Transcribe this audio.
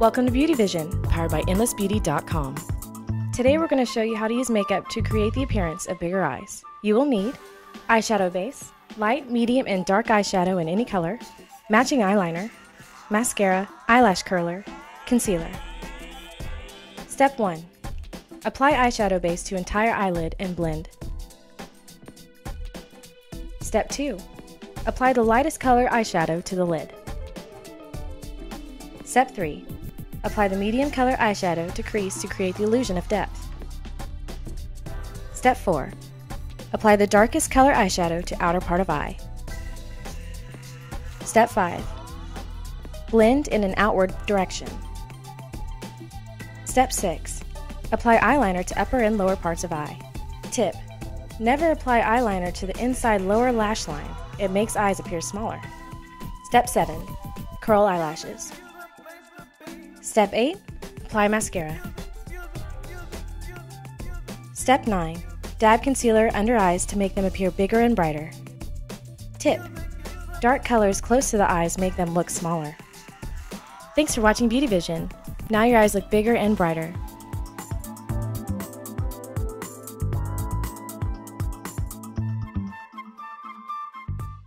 Welcome to Beauty Vision, powered by EndlessBeauty.com. Today we're going to show you how to use makeup to create the appearance of bigger eyes. You will need eyeshadow base, light, medium, and dark eyeshadow in any color, matching eyeliner, mascara, eyelash curler, concealer. Step 1. Apply eyeshadow base to entire eyelid and blend. Step 2. Apply the lightest color eyeshadow to the lid. Step 3. Apply the medium color eyeshadow to crease to create the illusion of depth. Step 4. Apply the darkest color eyeshadow to outer part of eye. Step 5. Blend in an outward direction. Step 6. Apply eyeliner to upper and lower parts of eye. Tip. Never apply eyeliner to the inside lower lash line. It makes eyes appear smaller. Step 7. Curl eyelashes. Step 8. Apply mascara. Step 9. Dab concealer under eyes to make them appear bigger and brighter. Tip. Dark colors close to the eyes make them look smaller. Thanks for watching Beauty Vision. Now your eyes look bigger and brighter.